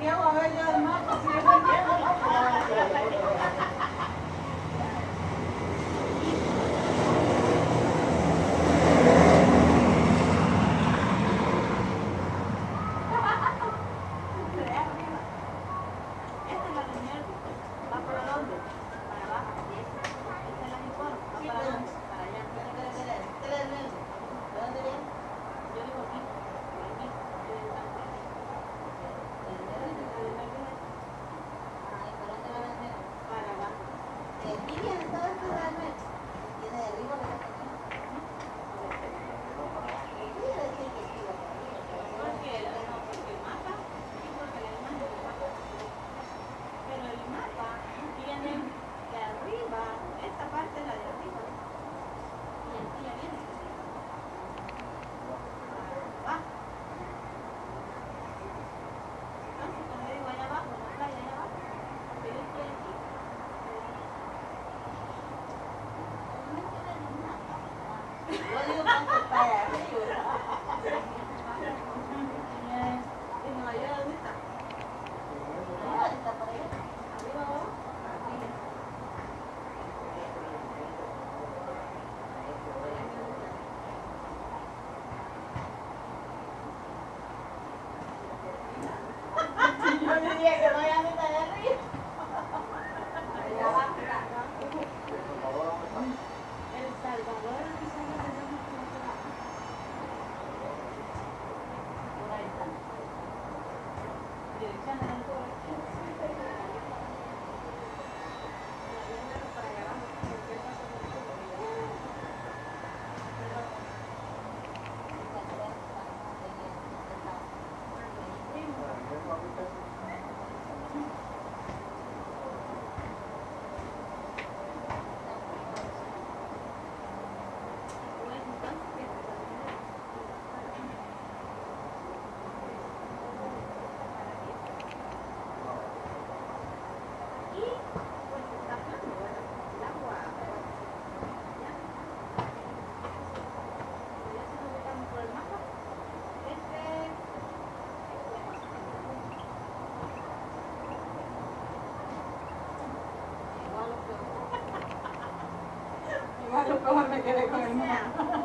¿Qué va a ver ya el mar? Si es. want to make it.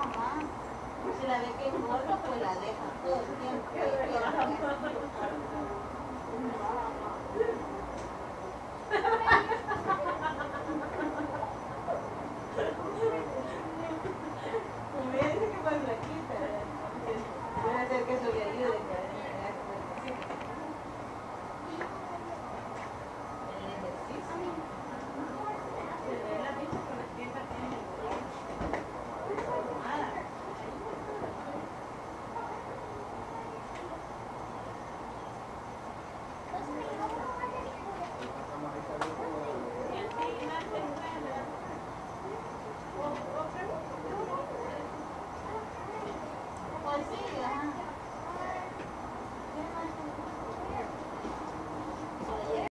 Si la ve que es gorda, pues la deja todo el tiempo.